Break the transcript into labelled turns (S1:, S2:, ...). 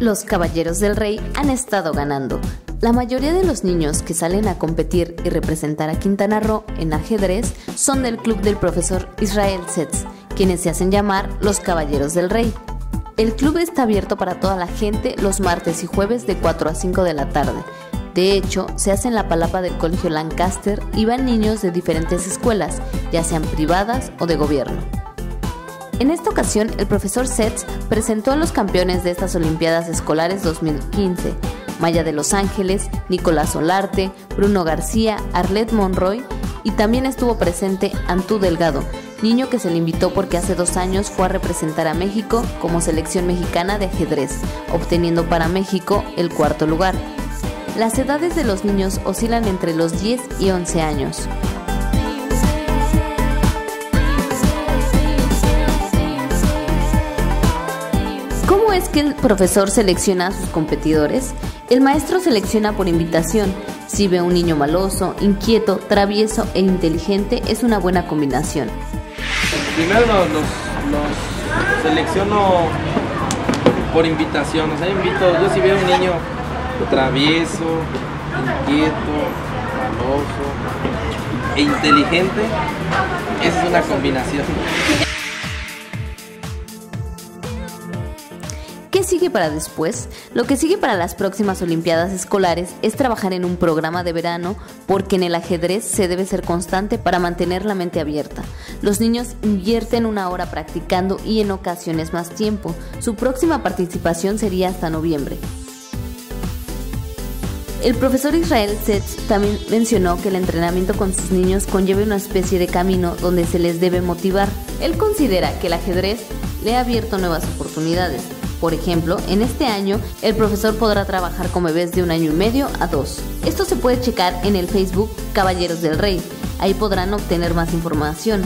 S1: Los Caballeros del Rey han estado ganando. La mayoría de los niños que salen a competir y representar a Quintana Roo en ajedrez son del club del profesor Israel Setz, quienes se hacen llamar los Caballeros del Rey. El club está abierto para toda la gente los martes y jueves de 4 a 5 de la tarde. De hecho, se hace en la palapa del Colegio Lancaster y van niños de diferentes escuelas, ya sean privadas o de gobierno. En esta ocasión, el profesor Setz presentó a los campeones de estas Olimpiadas Escolares 2015, Maya de Los Ángeles, Nicolás Solarte, Bruno García, Arlette Monroy y también estuvo presente Antú Delgado, niño que se le invitó porque hace dos años fue a representar a México como selección mexicana de ajedrez, obteniendo para México el cuarto lugar. Las edades de los niños oscilan entre los 10 y 11 años. Que el profesor selecciona a sus competidores? El maestro selecciona por invitación. Si ve un niño maloso, inquieto, travieso e inteligente, es una buena combinación.
S2: Primero los, selecciono por invitación. O sea, invito, yo si veo un niño travieso, inquieto, maloso e inteligente, esa es una combinación.
S1: Sigue para después? Lo que sigue para las próximas Olimpiadas Escolares es trabajar en un programa de verano porque en el ajedrez se debe ser constante para mantener la mente abierta. Los niños invierten una hora practicando y en ocasiones más tiempo. Su próxima participación sería hasta noviembre. El profesor Israel Setz también mencionó que el entrenamiento con sus niños conlleva una especie de camino donde se les debe motivar. Él considera que el ajedrez le ha abierto nuevas oportunidades por ejemplo, en este año el profesor podrá trabajar con bebés de un año y medio a dos. Esto se puede checar en el Facebook Caballeros del Rey. Ahí podrán obtener más información.